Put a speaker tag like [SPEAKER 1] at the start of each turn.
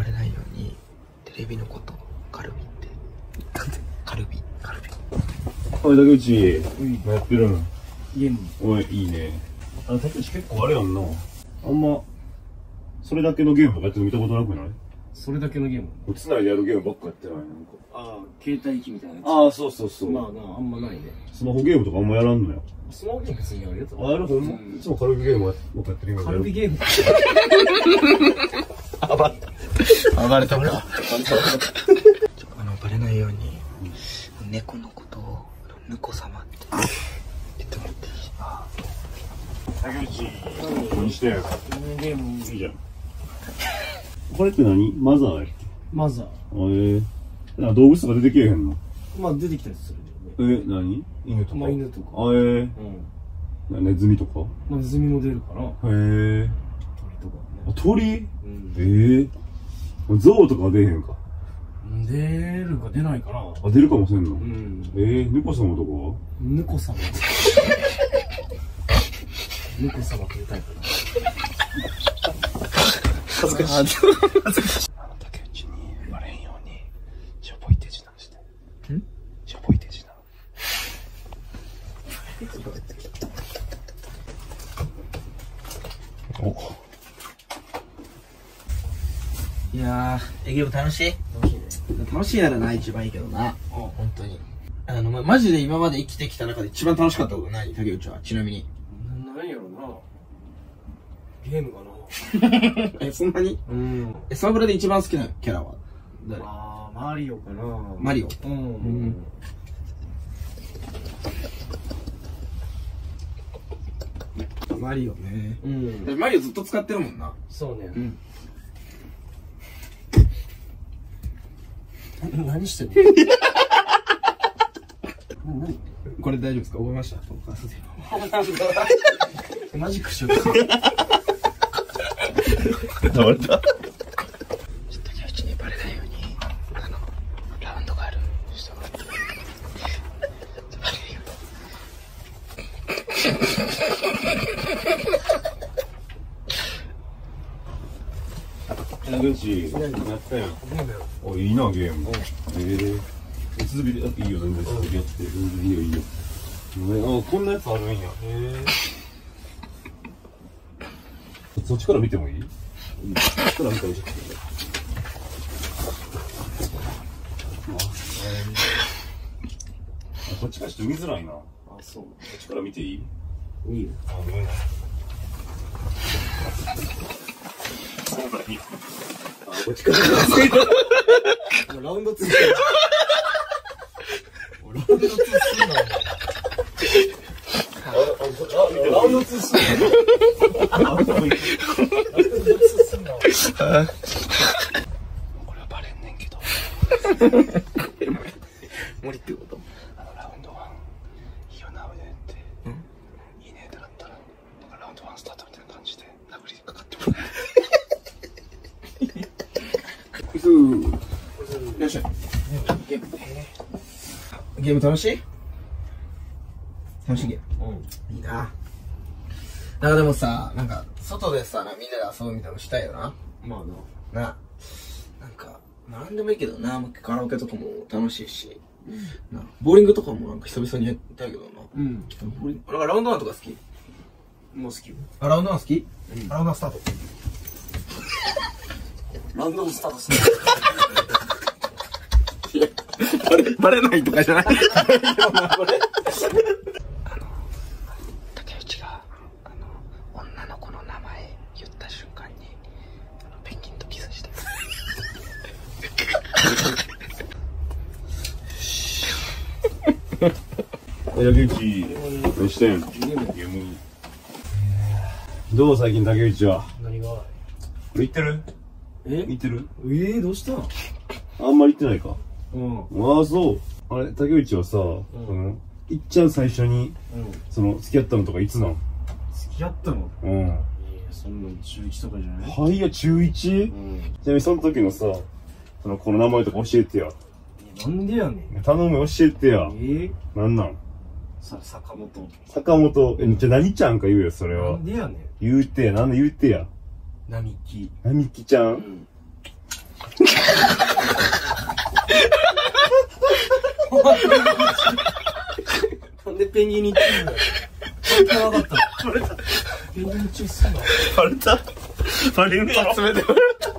[SPEAKER 1] バレないようにテレビのことカルビって。カルビカルビ。
[SPEAKER 2] おい、竹内、何やってるん
[SPEAKER 3] ゲーム
[SPEAKER 2] おい、いいね。あの、竹内結構あれやんな。あんま、それだけのゲームとかやってるの見たことなくない？
[SPEAKER 3] それだけのゲーム。
[SPEAKER 2] つないでやるゲームばっかやってない。なんか。
[SPEAKER 3] ああ携帯機みたいなやつ。
[SPEAKER 2] ああ、そうそうそう。
[SPEAKER 3] まあなあんまないね。
[SPEAKER 2] スマホゲームとかあんまやらんのよ。
[SPEAKER 3] スマホゲーム別にやるやつ。
[SPEAKER 2] あ、やるほんま、いつもカルビゲームばっかやってるイメージある。
[SPEAKER 3] カルビゲーム
[SPEAKER 1] 暴れた俺はあのバレないように猫のことをぬこ様って。言ってもらっていい？あ
[SPEAKER 2] 竹内、何してんや
[SPEAKER 3] ゲーム
[SPEAKER 2] いいじゃん。これって何？マザーやっけ？
[SPEAKER 3] マザー。
[SPEAKER 2] あえ。えなんか動物とか出てけえへんの？
[SPEAKER 3] まあ出てきたりするよね。
[SPEAKER 2] え、何？犬とか？
[SPEAKER 3] まあ犬とか。
[SPEAKER 2] あえ。
[SPEAKER 3] うん。
[SPEAKER 2] えネズミとか？
[SPEAKER 3] まあネズミも出るかな
[SPEAKER 2] へえ。
[SPEAKER 3] 鳥とか
[SPEAKER 2] あ、
[SPEAKER 3] ね。
[SPEAKER 2] 鳥？
[SPEAKER 3] うん。
[SPEAKER 2] ええ。ゾウとかは出えへんか。
[SPEAKER 3] 出るか出ないかな。
[SPEAKER 2] あ、出るかもしれんの、
[SPEAKER 3] うん。
[SPEAKER 2] ええ猫様とかは？
[SPEAKER 3] ぬこ様。ぬこ様というタイプだ。
[SPEAKER 1] 恥ずかしい。あの竹内にバレんようにしょぼい手品して。ん？しょぼい手品
[SPEAKER 2] お
[SPEAKER 1] いやー、えゲーム楽しい？
[SPEAKER 3] 楽しいね
[SPEAKER 1] 楽しいならな、一番いいけどな。本当に。あの、ま、マジで今まで生きてきた中で一番楽しかったこと何竹内は。ちなみに。
[SPEAKER 3] ななんやろなゲームかな
[SPEAKER 1] え、そんなに？
[SPEAKER 3] うん
[SPEAKER 1] え、サーブラで一番好きなキャラは？誰？
[SPEAKER 3] ああマリオかな
[SPEAKER 1] マリオ。
[SPEAKER 3] うん、
[SPEAKER 1] んマリオね。
[SPEAKER 3] うん
[SPEAKER 1] マリオずっと使ってるもんな。
[SPEAKER 3] そうね
[SPEAKER 1] ん
[SPEAKER 3] 何してんの？何？
[SPEAKER 1] これ大丈夫ですか？覚えました？マジックしよう。
[SPEAKER 2] 倒れた。
[SPEAKER 1] ちょっ と竹内にバレな
[SPEAKER 2] ったやん。お、いいな、ゲーム。ええ続きでいいよ、全然続きやって。いいよ、いいよ。ねあ、こんなやつあるんや。へえ。そっちから見てもいい？そっちから見たらちょっと。あこっちからちょっと見づらいな。こ
[SPEAKER 3] あそう
[SPEAKER 2] っちから見ていい？
[SPEAKER 3] いいよ
[SPEAKER 2] あ、ごめんな。そうなんや。ちか。
[SPEAKER 3] もうラウンド2してるもうラウンド2すんな、
[SPEAKER 2] ラウンド2すん
[SPEAKER 1] これはバレんねんけど。無理ってこと、
[SPEAKER 2] ラウンド1、いいよな、みたいなって。なったら、ラウンド1スター。トみたいな感じで、殴りかかってもら
[SPEAKER 1] よっしゃ。ゲーム。ゲーム楽しい？楽しいゲーム。
[SPEAKER 3] うん
[SPEAKER 1] いいな。なんかでもさ、なんか、外でさ、なみんなで遊ぶみたいなのしたいよな。
[SPEAKER 3] まあな
[SPEAKER 1] な。なんか、なんでもいいけどな、カラオケとかも楽しいし。なボーリングとかもなんか久々にやったけどな。
[SPEAKER 3] うん
[SPEAKER 1] ボーリングなんかラウンドワンとか好き？
[SPEAKER 3] もう好きよ
[SPEAKER 1] あ、ラウンドワン好き、ラウンドワンスタート。
[SPEAKER 3] ラウンドスタートす
[SPEAKER 1] バレ、バレないとかじゃない？竹内が、あの、女の子の名前言った瞬間に、あの、ペンギンとキスして。
[SPEAKER 2] 竹内、何してん？ゲーム。どう最近竹内は？
[SPEAKER 3] 何が？
[SPEAKER 2] これ行ってる？
[SPEAKER 3] え？
[SPEAKER 2] 行ってる？
[SPEAKER 3] えー、どうした？
[SPEAKER 2] あんまり行ってないか。
[SPEAKER 3] うん
[SPEAKER 2] ああ、そう。あれ、竹内はさ、その、いっちゃん最初に、
[SPEAKER 3] うん
[SPEAKER 2] その、付き合ったのとかいつなん
[SPEAKER 3] 付き合ったの？
[SPEAKER 2] うん。
[SPEAKER 3] いやそんなん中1とかじゃない？
[SPEAKER 2] はいや、中 1? ち
[SPEAKER 3] うん
[SPEAKER 2] なみにその時のさ、その、この名前とか教えてや。
[SPEAKER 3] なんでやねん？
[SPEAKER 2] 頼む教えてや。
[SPEAKER 3] えー、
[SPEAKER 2] なんなん？
[SPEAKER 3] さ坂本
[SPEAKER 2] 坂本、え、じゃあ何ちゃんか言うよ、それ
[SPEAKER 3] な
[SPEAKER 2] は
[SPEAKER 3] ん。でやねん？
[SPEAKER 2] 言うてや、なんで言うてや。
[SPEAKER 3] 並木。
[SPEAKER 2] 並木ちゃん、
[SPEAKER 3] うん、なんでペンギンに行ってんだよバレた。
[SPEAKER 1] バレた。バレた。
[SPEAKER 3] バレた。